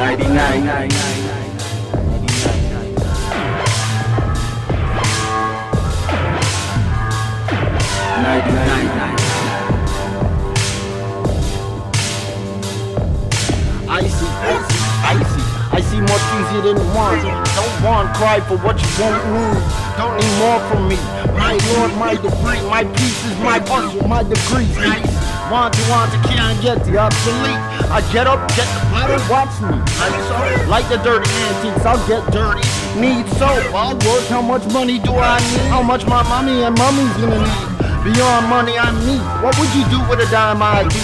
Icy, icy, icy. I see much easier than want. Don't want cry for what you won't lose. Don't need more from me. My lord, my degree, my peace is my puzzle, my degrees. Want to, want to, can't get the obsolete. I get up, get the bladder, watch me. Like the dirty antiques, I'll get dirty. Need soap, I'll work. How much money do I need? How much my mommy and mommy's gonna need? Beyond money, I need. What would you do with a dime ID?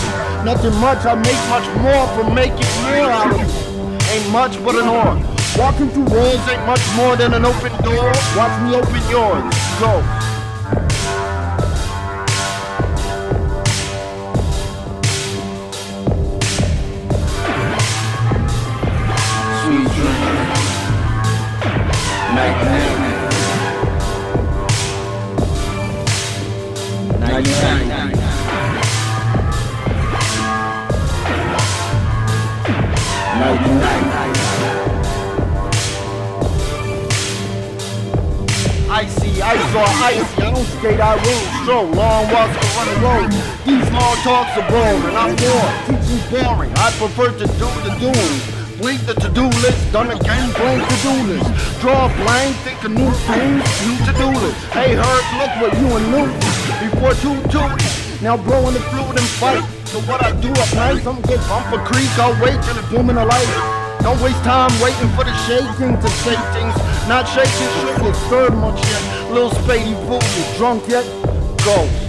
Nothing much, I make much more for making more out of it. Ain't much but an oar. Walking through walls ain't much more than an open door. Watch me open yours. Go. Icy, ice or icy. I don't skate, I roll. Stroll, long walks to run the road. These long talks are boring. I'm bored. Teaching's boring. I prefer to do the doing. Bleak the to-do list, done again, blank to-do list. Draw a blank, think of new things, new to-do list. Hey Herb, look what you and new before two two. Now blowing the flute and fight. So what I do up night, some get bump a creek, I'll wait till it's booming a light. Don't waste time waiting for the shaking to say things. Not shaking, get stirred much yet. Little Spady fool, you drunk yet? Go.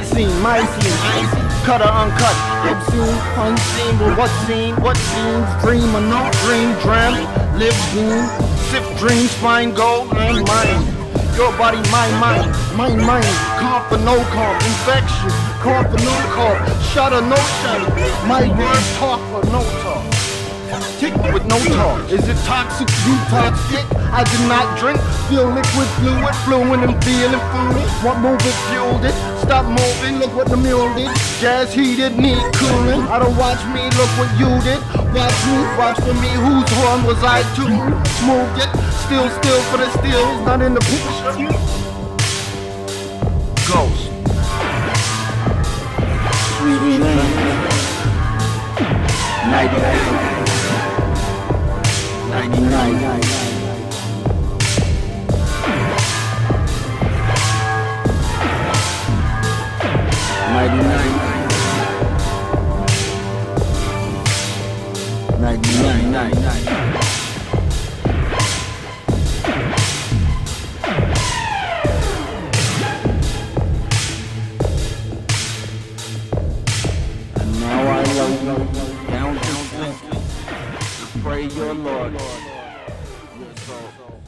I seen my scene, cut or uncut. Obscene, unseen, but what seen, what scenes, dream or no dream, dream, live dream, sift dreams, find gold and mine. Your body, my mind, my mind, comp for no comp, infection, comp for no comp, shot or no shot, my words talk for no talk. Tick with no talk. Is it toxic? You toxic? I did not drink. Feel liquid fluid, fluent and feeling foolish. What move it fueled it? Stop moving, look what the mule did. Gas heated, need cooling. I don't watch me, look what you did. Watch me, watch for me. Whose horn was I to? Moved it, still, still for the steals. Not in the picture. Ghost. Sweet. Nighty, night. Nighty, night, night. And now I down, down, down, pray your Lord. Your soul.